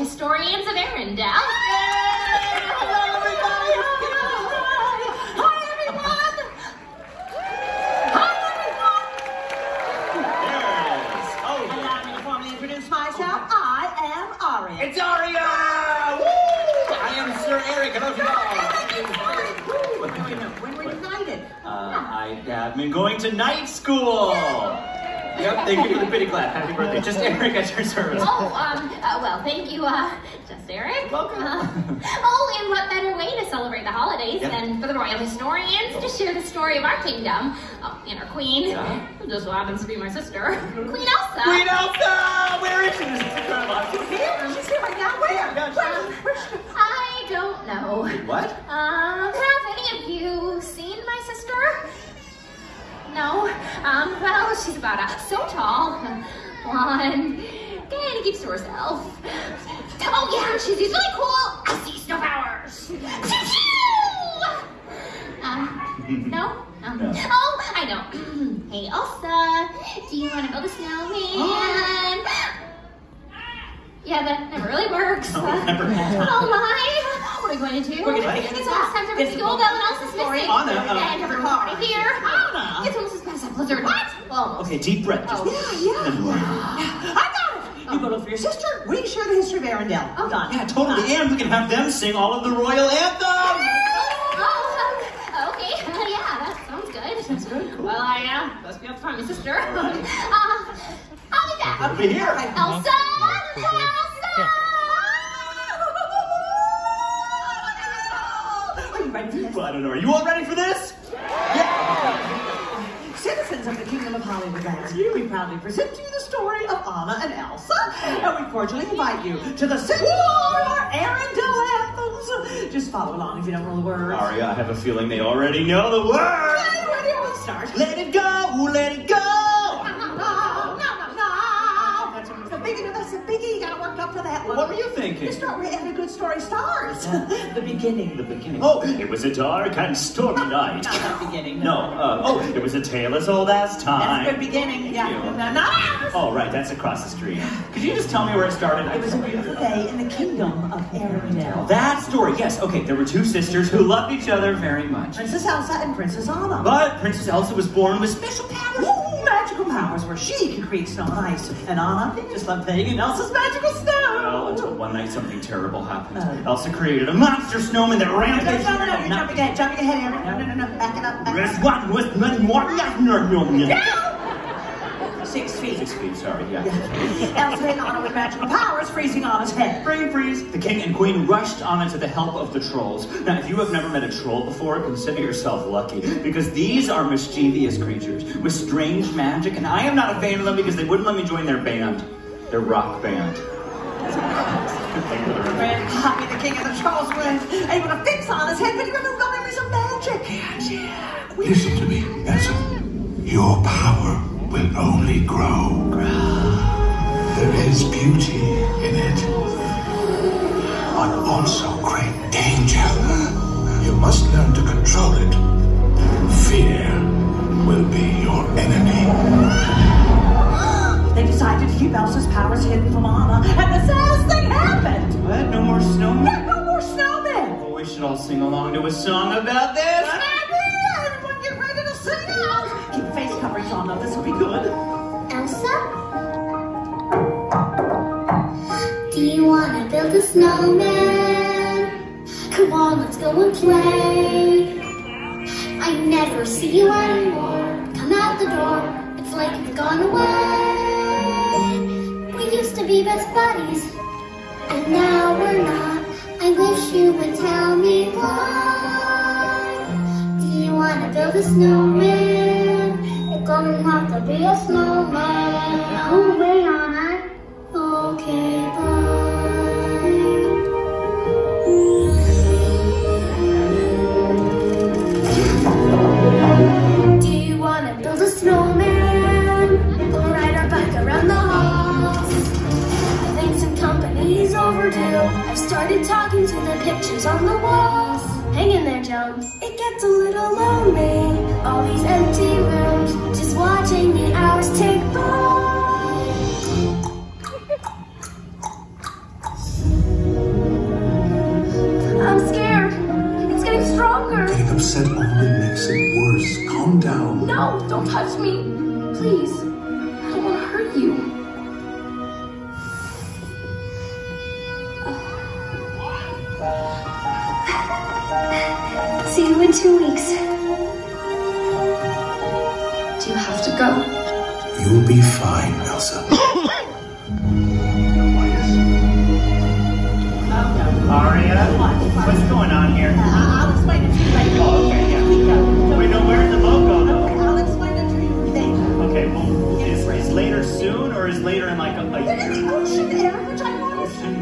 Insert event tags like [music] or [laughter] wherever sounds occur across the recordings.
Historians of Arendelle. Hello, everybody! Hi, everyone! Hi, everyone! Oh, Allow me to formally introduce myself. I am Aria. It's Aria! Woo! I am Sir Eric. Hello to you all. Wait, wait, no. When were you knighted? Uh, I have been going to night school. Yep, thank you for the pity clap. Happy birthday. Just Eric at your service. Oh, um, uh, well, thank you, uh, just Eric. Welcome. Uh, oh, and what better way to celebrate the holidays Yep. than for the royal historians to share the story of our kingdom? Oh, and our queen, Yeah. who just so happens to be my sister, [laughs] Queen Elsa. Queen Elsa! Where is she? This is incredible. She's here. She's here right now. Where? Yeah, she? I don't know. What? Um, have any of you seen my sister? Um, well, she's about uh, so tall, blonde, and keeps to herself. Oh yeah, she's usually cool. I see snow powers. Um, [laughs] no? Um, No. Oh, I know. [clears throat] hey, Elsa, do you want to build a snowman? [gasps] yeah, that never really works. It never [laughs] oh my! What are we going to do? We're gonna it's figure this almost time for It's the school bell and Elsa's missing. Anna, uh, and everybody here. Anna. It's almost as bad as that blizzard. What? Almost. Okay, deep breath. Just Oh. Yeah, yeah. I got it. You go look for your sister. We share the history of Arendelle. Oh. Done. Yeah, totally. And we can have them sing all of the royal anthem. Oh, okay. [laughs] yeah, that sounds good. Sounds good, cool. Well, I uh, must be up to find my sister. right. [laughs] uh, I'll be back. Over here. Elsa! Elsa! Are you ready? Well, I don't know. Are you all ready for this? Citizens of the Kingdom of Hollywood we proudly present to you the story of Anna and Elsa. And we cordially invite you to the singing of our Arendelle anthems. Just follow along if you don't know the words. Aria, I have a feeling they already know the words. Okay, ready? Let's start. Let it go, let it go. That one. What were you thinking? You start where every good story starts. [laughs] the beginning. The beginning. Oh, it was a dark and stormy night. [laughs] Not that beginning. No, uh, oh, it was a tale as old as time. That's a good beginning. Yeah. Thank you. No, no. Oh, right, that's across the street. Could you just tell me where it started? It was a beautiful day in the kingdom of Arendelle. That story, yes. Okay, there were two sisters who loved each other very much. Princess Elsa and Princess Anna. But Princess Elsa was born with special powers. Ooh, magical powers where she can create snow and ice. And Anna just loved in Elsa's magical snow. Well, until one night something terrible happened. Oh. Uh. Elsa created a monster snowman that No, no, rampaged. no, no, no, you're jumping ahead, jumping ahead, Aaron. No, no, no, no, back it up, back it what was not more up. Six feet. Six feet, sorry, yeah. Elsa and Anna with magical powers, freezing Anna's head. Brain freeze. The king and queen rushed on to the help of the trolls. Now, if you have never met a troll before, consider yourself lucky, because these are mischievous creatures with strange magic, and I am not a fan of them because they wouldn't let me join their band, their rock band. Thank you the. When Pabbie, the king of the trolls, was able to fix Anna's head, but he removed all memories of magic. Yeah. We Listen keep Elsa's powers hidden from Anna, and the saddest thing happened. What? No more snowmen? There are no more snowmen. Well, we should all sing along to a song about this. Good idea. Everyone get ready to sing out. Keep face coverings on, though. This will be good. Elsa? Do you want to build a snowman? Come on, let's go and play. I never see you anymore. Come out the door, it's like you've gone away. You would tell me why. Do you want to build a snowman? It's gonna have to be a snowman. Oh, wait on started talking to the pictures on the walls. Hang in there, Joan. It gets a little lonely. All these empty rooms, just watching the hours tick by. I'm scared. It's getting stronger. Getting upset only makes it worse. Calm down. No, don't touch me. Please. I don't want to hurt you. See you in two weeks. Do you have to go? You'll be fine, Elsa. [coughs] Aria, what's going on here?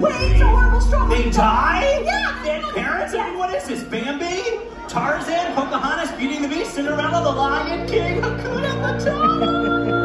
Know is waves are horrible strong. They die? Yeah. Dead parents? I mean, what is this? Bambi? Tarzan? Pocahontas? Beauty and the Beast? Cinderella? The Lion King? Hakuna Matata?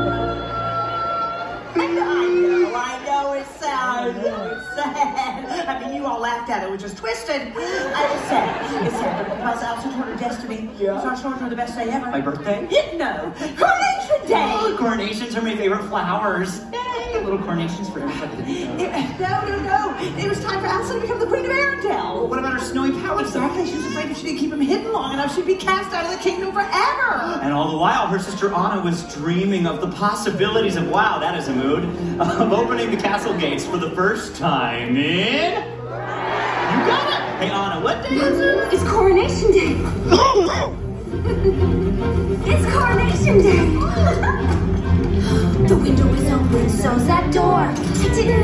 I know, I know it's sad. It's sad. I mean, you all laughed at it, which is twisted. [laughs] I was sad. It's sad, because Elsa toward her destiny, Yeah. so I showed her the best day ever. My birthday? Yeah, no, Coronation Day. Oh, carnations are my favorite flowers. Yay, little carnations for everybody. It- no, no, no. It was time for Elsa to become the Queen of Arendelle. What about her snowy palace? Exactly. She was afraid if she didn't keep him hidden long enough, she'd be cast out of the kingdom forever. And all the while, her sister Anna was dreaming of the possibilities of, wow, that is a mood, [laughs] of opening the castle gates for the first time in... You got it! Hey, Anna, what day is it? It's Coronation Day. it's Coronation Day. [laughs] the window was open, so's that door. Didn't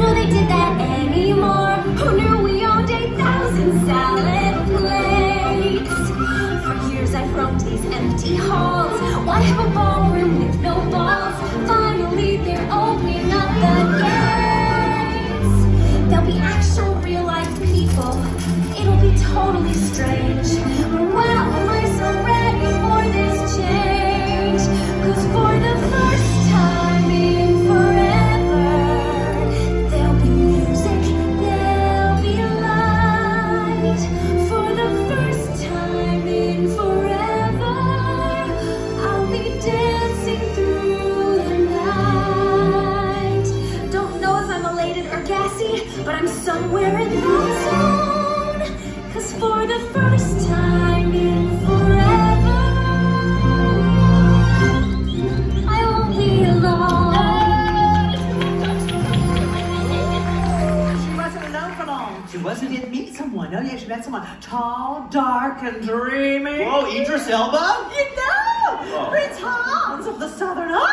long. She wasn't? Did meet someone. Oh, yeah, she met someone tall, dark, and dreamy. Oh, Idris Elba? You know! Oh. Prince Hans of the Southern Isles!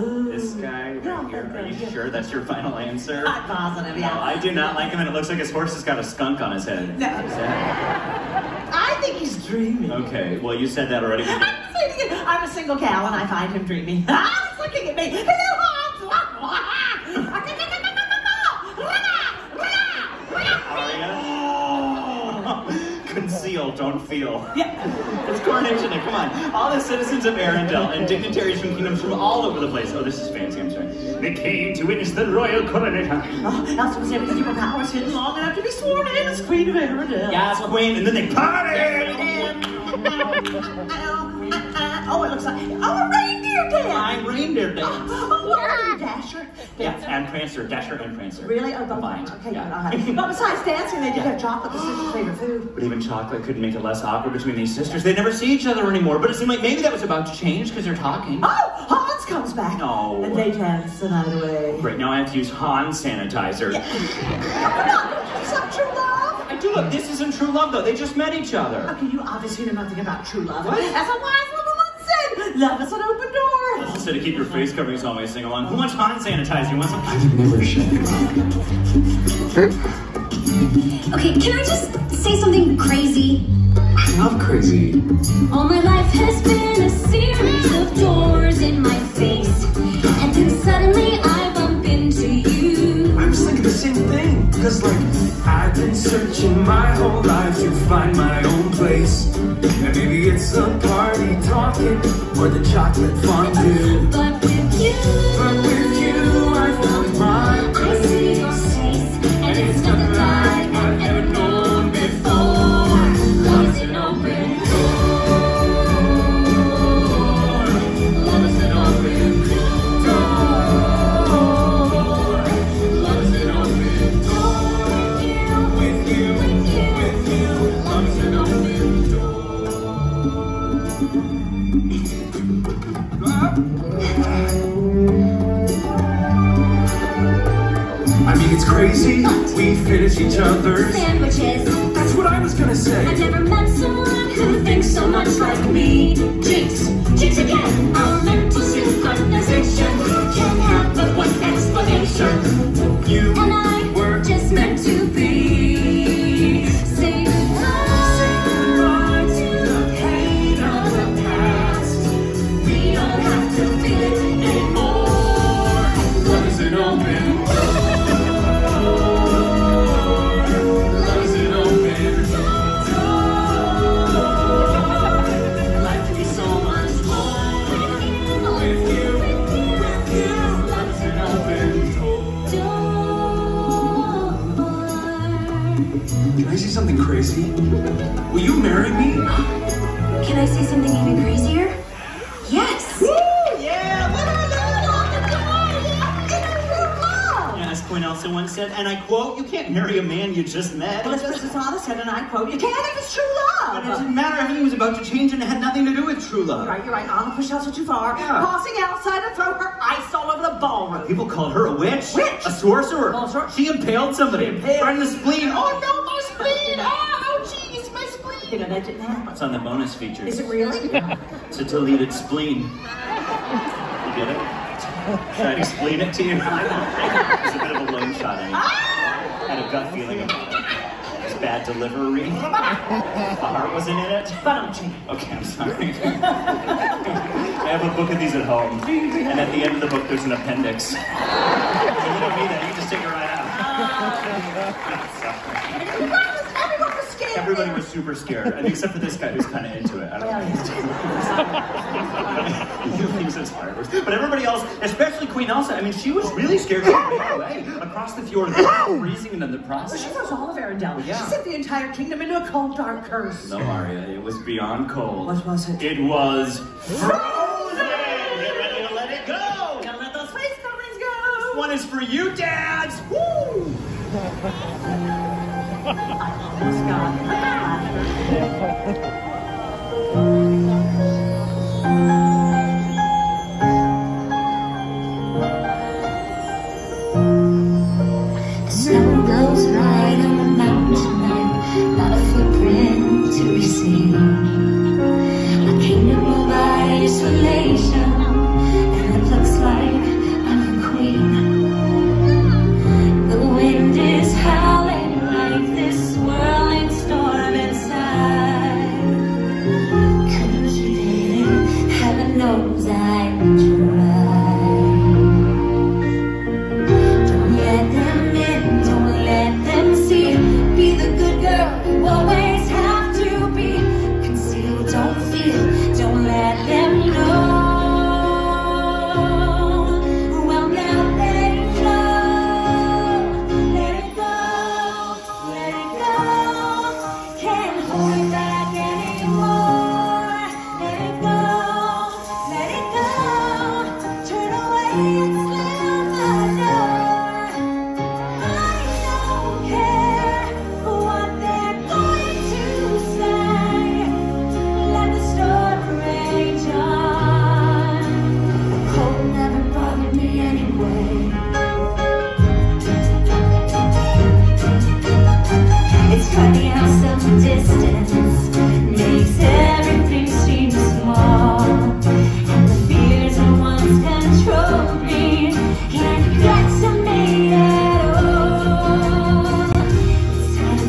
Oh, this guy right here. Are you sure that's your final answer? I'm positive, No, yeah. I do not like him, and it looks like his horse has got a skunk on his head. No. I think he's dreamy. Okay, well, you said that already. [laughs] I'm saying it. I'm a single gal and I find him dreamy. [laughs] Ah, he's looking at me. Hello, Aria? Conceal, don't feel. Yeah. It's Coronation Day, come on. All the citizens of Arendelle and dignitaries from kingdoms from all over the place. Oh, this is fancy, I'm sorry. They came to witness the royal coronation. Oh, Elsa was able to keep her powers hidden long enough to be sworn in as Queen of Arendelle. Yes, queen, and then they party! [laughs] Oh, it looks like oh a reindeer dance. I'm reindeer dance. [gasps] Oh, yeah. Dasher. Yeah, and Prancer, Dasher and Prancer. Really? Oh, both Combined. Okay, yeah. good. I'll have it. But besides dancing, they did Yeah. have chocolate, the sister's favorite food. But even chocolate couldn't make it less awkward between these sisters. They never see each other anymore, but it seemed like maybe that was about to change because they're talking. Oh, Hans comes back. No. And they dance the night away. Right now I have to use Han sanitizer. Yeah. Oh, no, don't true love? I do look, this isn't true love though. They just met each other. Okay, you obviously know nothing about true love. What? As a wise woman once said, love is an open door. So to keep your face covered, you saw me sing along. Who wants Han sanitizer? You want some? I've never shed Okay, can I just say something crazy? I love crazy. All my life has been a series of doors in my face. And then suddenly Cause like I've been searching my whole life to find my own place. And maybe it's the party talking or the chocolate fondue. But with you, But with I mean, it's crazy. We finish each other's. Sandwiches. That's what I was gonna say. I've never met someone who thinks so much like me. Jinx, jinx again. Our mental synchronization can have but one explanation. You And I crazy? Will you marry me? Can I say something even crazier? Yes! Yeah. As Queen Elsa once said, and I quote, you can't marry a man you just met. Well, as Mrs. Anna said, and I quote, you can't if it's true love. But it love. didn't matter. Everything was about to change and it had nothing to do with true love. You're right, you're right. Anna pushed Elsa too far. Yeah. Pausing outside to throw her ice all over the ballroom. People called her a witch, Witch? a sorcerer. Oh, sor- She impaled somebody, impaled- right in the spleen. Oh no, my spleen! Ah, oh jeez, my You spleen! know, that. It's on the bonus features. Is it really? [laughs] It's a deleted spleen. You get it? Should I explain it to you? [laughs] It's a bit of a long shot. I had a gut feeling of it bad delivery. The heart wasn't in it. Okay, I'm sorry. [laughs] I have a book of these at home, and at the end of the book, there's an appendix. You don't need that. You can just take it right out. Everyone was scared. Everybody was super scared, and except for this guy who's kind of into it. I don't know. [laughs] he thinks it's fireworks. But everybody else, especially Queen Elsa, I mean, she was really scared to run away across the fjord, freezing in the Well, process. she froze all of Arendelle. Yeah. She sent the entire kingdom into a cold, dark curse. No, Aria, it was beyond cold. What was it? It was frozen. Get ready to let it go. Gotta let those face coverings go! This one is for you, dads. Woo! [laughs] 確か。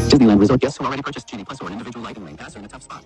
Disneyland Resort guests who already purchased Genie Plus or an individual Lightning Lane pass are in a tough spot.